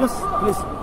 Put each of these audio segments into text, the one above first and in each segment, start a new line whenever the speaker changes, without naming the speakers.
Yes, please.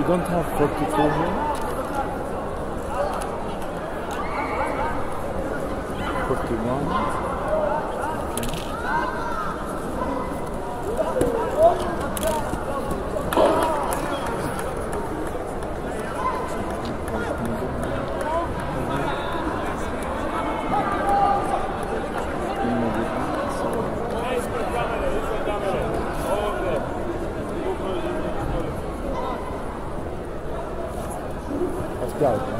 You don't have 42 here? 41.
As
go.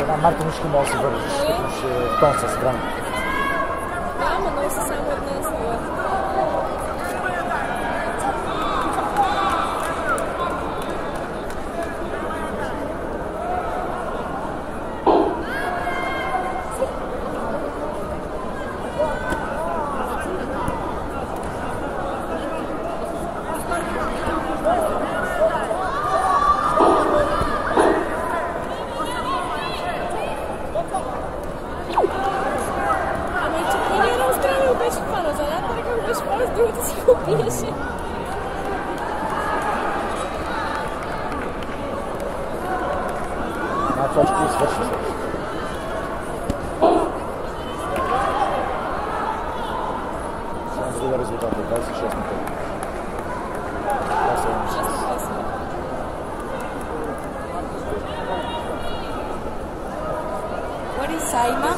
една марка нищо може да се вържиш, като ще е в тон с грам.
Да, ама носи само Saima.